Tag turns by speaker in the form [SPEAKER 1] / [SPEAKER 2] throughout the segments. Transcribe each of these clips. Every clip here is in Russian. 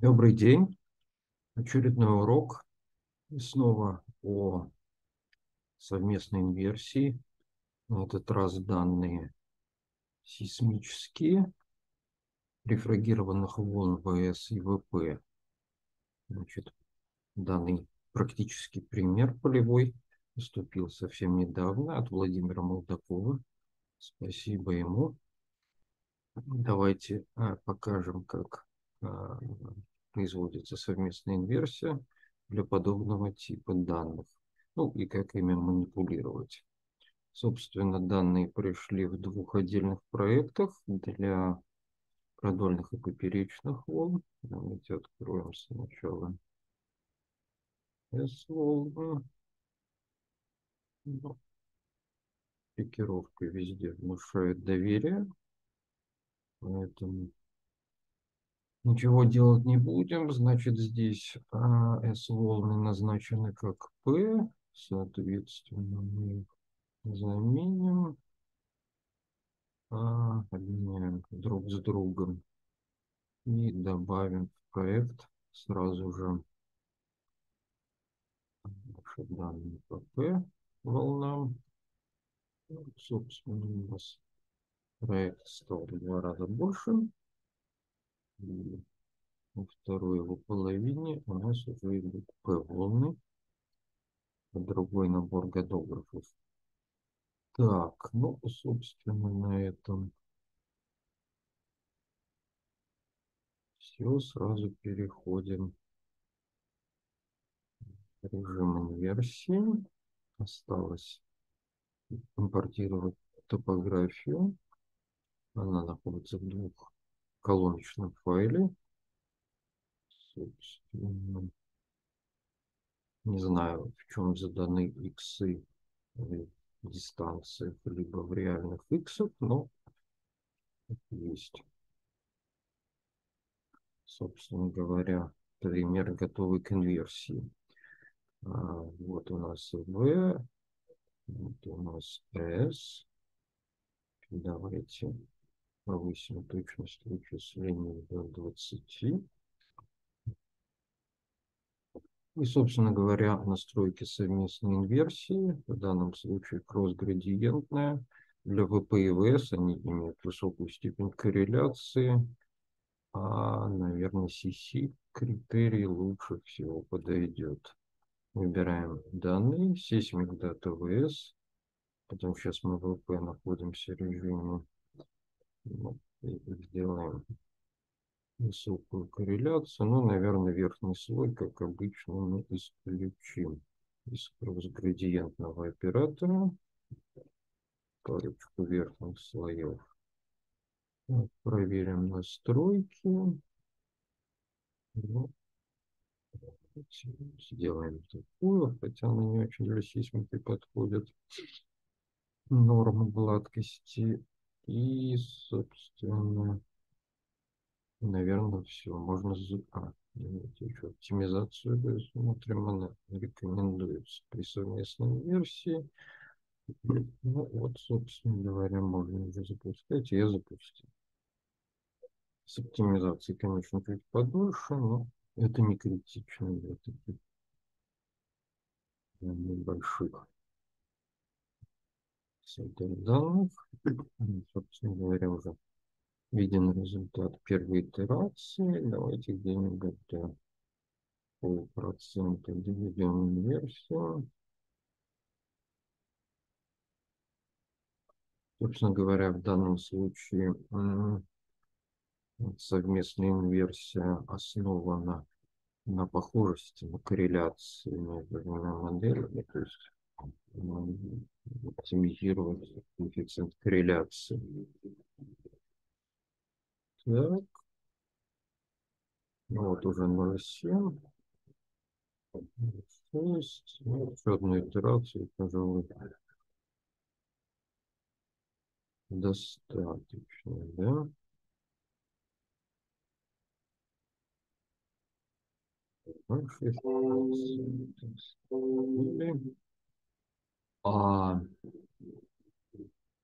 [SPEAKER 1] Добрый день. Очередной урок. И снова о совместной инверсии. На этот раз данные сейсмические, рефрагированных волн ВС и ВП. Значит, данный практический пример полевой поступил совсем недавно от Владимира Молдакова. Спасибо ему. Давайте а, покажем, как а, производится совместная инверсия для подобного типа данных. Ну и как ими манипулировать. Собственно, данные пришли в двух отдельных проектах для продольных и поперечных волн. Давайте откроем сначала S-волны. Ну, пикировка везде внушает доверие. Поэтому Ничего делать не будем. Значит, здесь а, S-волны назначены как P. Соответственно, мы их заменим. А, обменяем друг с другом. И добавим в проект сразу же наши данные по P волнам. Собственно, у нас проект стал в два раза больше во второй его половине у нас уже идут P-волны. Другой набор годографов. Так, ну, собственно, на этом все. Сразу переходим в режим инверсии. Осталось импортировать топографию. Она находится в двух колоночном файле. Собственно, не знаю, в чем заданы иксы в дистанциях, либо в реальных иксах, но есть. Собственно говоря, пример готовый к инверсии. А, вот у нас V, вот у нас S. Давайте повысим точность вычислений до 20. И, собственно говоря, настройки совместной инверсии, в данном случае кросс-градиентная. Для ВП и ВС они имеют высокую степень корреляции, а, наверное, CC критерий лучше всего подойдет. Выбираем данные, сейсмик дата ВС, потом сейчас мы в ВП находимся в режиме вот, сделаем высокую корреляцию. Ну, наверное, верхний слой, как обычно, мы исключим из кросс-градиентного оператора парочку верхних слоев. Вот, проверим настройки. Ну, сделаем такую, хотя она не очень для сейсмики подходит. Норма гладкости и, собственно, наверное, все. Можно... А, давайте еще оптимизацию смотрим. Она рекомендуется при совместной версии. Ну, вот, собственно говоря, можно уже запускать. Я запустил. С оптимизацией, конечно, чуть подольше, но это не критично таких небольших сайтов данных. Собственно говоря, уже виден результат первой итерации. Давайте где-нибудь полпроцента доведем версию. Собственно говоря, в данном случае совместная инверсия основана на похожести, на корреляции между двумя моделями. То есть оптимизировать коэффициент корреляции. Так. Ну, вот уже 0,7. 6. Ну, еще одну итерацию, пожалуй, достаточно, да? Дальше. А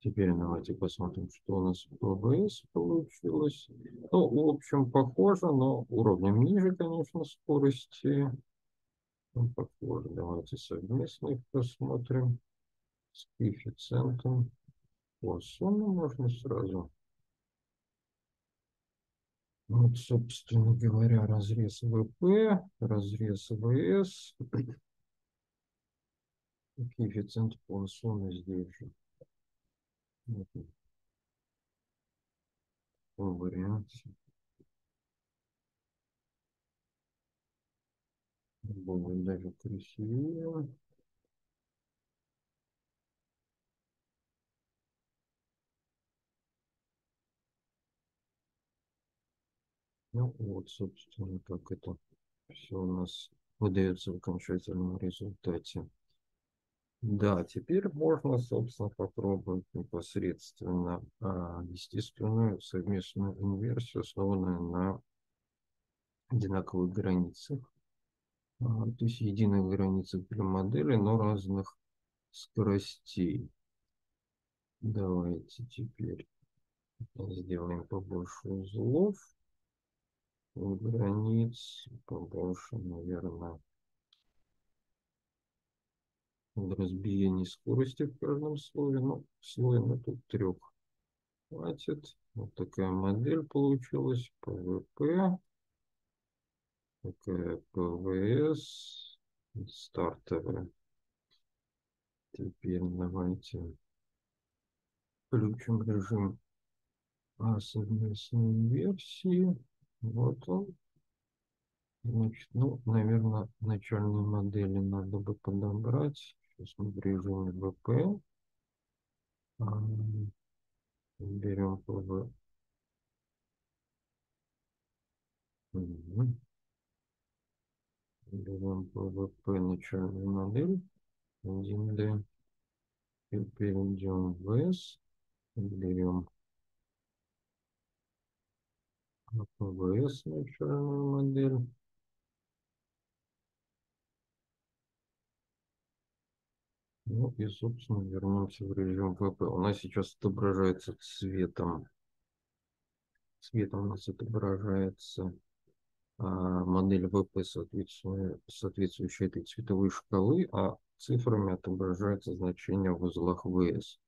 [SPEAKER 1] теперь давайте посмотрим, что у нас по ВС получилось. Ну, в общем, похоже, но уровнем ниже, конечно, скорости. Ну, похоже. Давайте совместно их посмотрим с коэффициентом. По сумме можно сразу. Вот, собственно говоря, разрез ВП, разрез ВС. Коэффициент сумме здесь же. Вот. По вариации. Будет даже красивее. Ну вот, собственно, как это все у нас выдается в окончательном результате. Да, теперь можно, собственно, попробовать непосредственно а, естественную совместную инверсию, основанную на одинаковых границах. А, то есть единых границах для модели, но разных скоростей. Давайте теперь сделаем побольше узлов границ побольше, наверное, разбиений скорости в каждом слое. Ну, слой на тут трех хватит. Вот такая модель получилась. По VP. Такая по VS. Стартовая. Теперь давайте включим режим совместной версии. Вот он. Значит, ну, наверное, начальные модели надо бы подобрать. Режиме VP. А, берем PV. Угу. Берем PVP начальную модель. 1D. И перейдем в S. Берем ПВС начальную модель. Ну и, собственно, вернемся в режим ВП. У нас сейчас отображается цветом. Цветом у нас отображается а, модель ВП, соответствующая этой цветовой шкалы, а цифрами отображается значение в узлах ВС.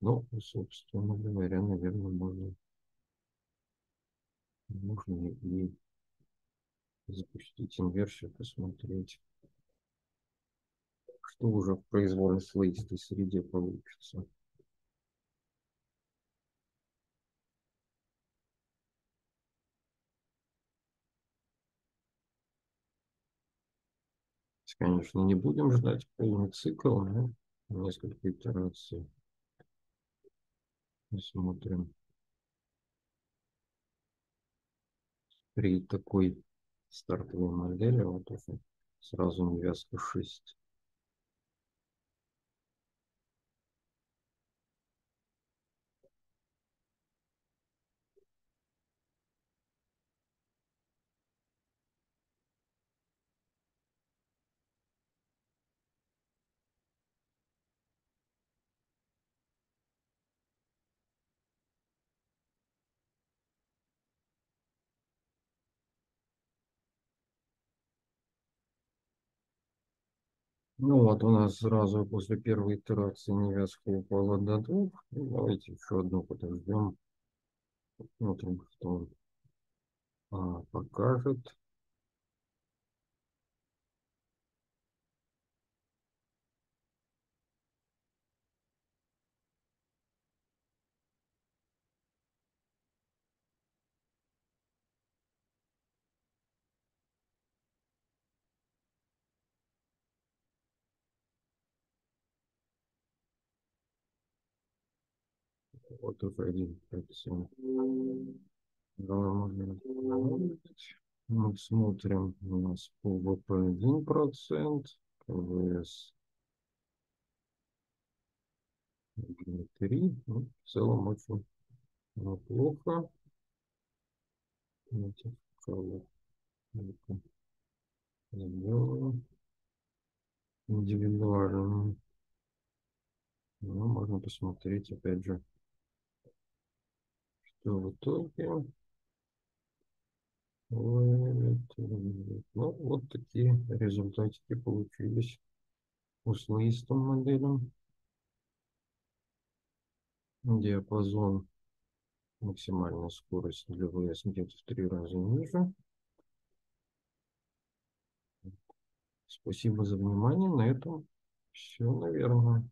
[SPEAKER 1] Ну, собственно говоря, наверное, можно можно и запустить инверсию, посмотреть, что уже в произвольной слоистой среде получится. Конечно, не будем ждать полный цикл, но несколько итераций. Посмотрим. при такой стартовой модели вот уже сразу навязка 6. Ну вот у нас сразу после первой итерации невязка упала до двух. Ну, давайте еще одну подождем. Посмотрим, что он а, покажет. Вот уже один процент. Мы смотрим, у нас по VP 1%, по VS 3. Ну, в целом очень неплохо. Давайте сделаем индивидуально. Ну, можно посмотреть, опять же, что в итоге Ну, вот такие результатики получились у слоистым моделям. Диапазон максимальная скорость для ВС где-то в три раза ниже. Спасибо за внимание. На этом все, наверное.